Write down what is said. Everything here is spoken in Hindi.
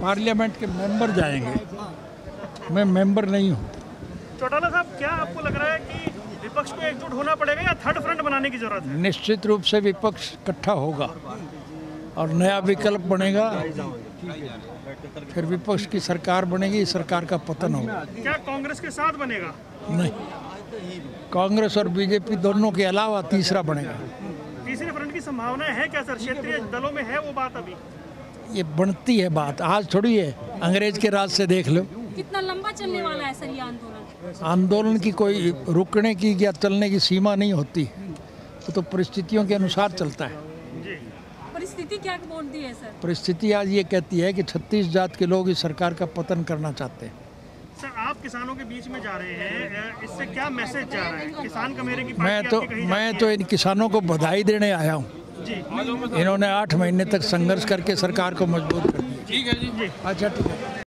पार्लियामेंट के मेंबर जाएँगे। मैं मेंबर नहीं हूँ। चौटाला साहब क्या आपको लग रहा है कि विपक्ष को एकजुट होना पड़ेगा या थर्ड फ्रंट बनाने की ज़रूरत है? निश्चित रूप से विपक्ष इकट्ठा होगा और नया विकल्प बनेगा। फिर विपक्ष की सरकार बनेगी सरकार का पतन होगा। क्या कांग्रेस के साथ बनेगा? नहीं। कांग्रेस और बीजेपी दोनों के अलावा तीसरा बनेगा। तीसरे फ्रंट की संभावना है क्या सर? क्षेत्रीय दलों में है वो बात अभी? ये बनती है बात। आज थोड़ी है अंग्रेज़ के राज से देख लो। कितना लंबा चलने वाला है सर ये आंदोलन? आंदोलन की कोई रुकने की या चलने की सीमा नहीं होती। वो तो परिस्थितियों के अनुसार चलता है। परिस्थिति क्या बोलती है सर? परिस्थिति आज ये कहती है कि छत्तीस जात के लोग इस सरकार का पतन करना चाहते हैं। सर आप किसानों के बीच में जा रहे हैं इससे क्या मैसेज जा रहा है? किसान कमेरे की मैं तो मैं तो इन किसानों को बधाई देने आया हूँ। इन्होंने आठ महीने तक संघर्ष करके सरकार को मज़बूत कर दिया। ठीक है जी। अच्छा ठीक है।